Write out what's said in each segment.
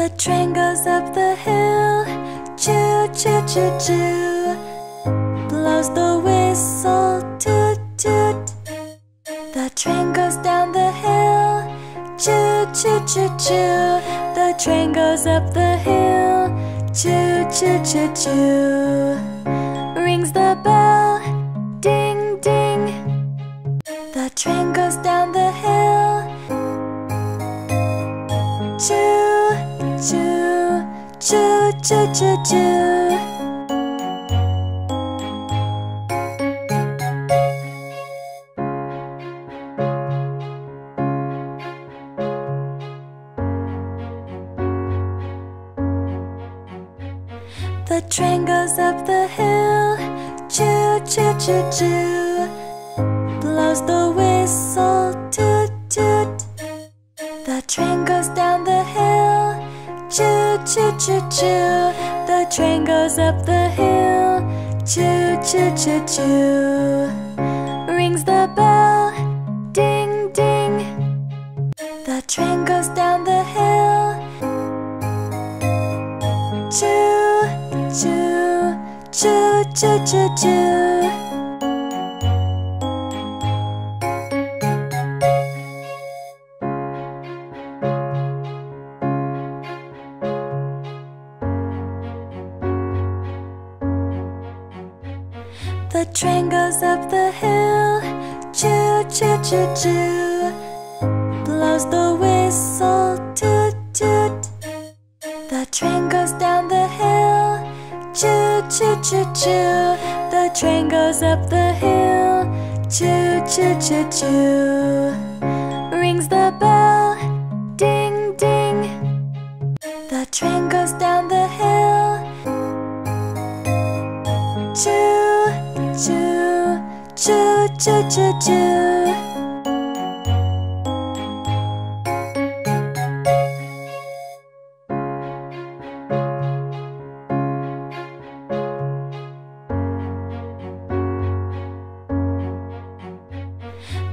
The train goes up the hill, choo choo choo choo. Blows the whistle, toot toot. The train goes down the hill, choo choo choo choo. The train goes up the hill, choo choo choo choo. Rings the bell, ding ding. The train goes down the hill, choo choo choo choo choo. The train goes up the hill, choo choo choo choo. Blows the whistle, toot toot. The train goes down the hill, choo choo choo choo. The train goes up the hill, choo choo choo choo. Rings the bell, ding ding. The train goes down the hill, choo choo choo choo choo choo. The train goes up the hill, choo choo choo choo. Blows the whistle, toot toot. The train goes down the hill, choo choo choo choo. The train goes up the hill, choo choo choo choo. Rings the choo choo choo.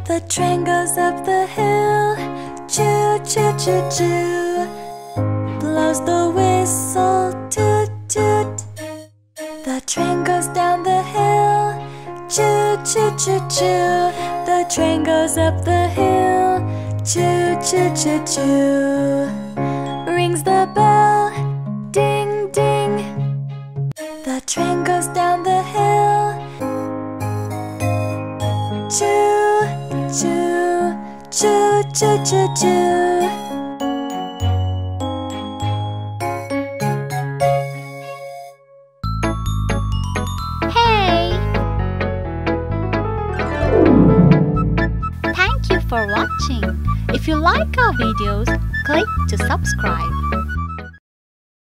The train goes up the hill, choo choo choo choo. Blows the whistle, toot choo choo choo. The train goes up the hill, choo choo choo choo. Rings the bell, ding ding. The train goes down the hill, choo choo choo choo choo choo. For watching. If you like our videos, click to subscribe.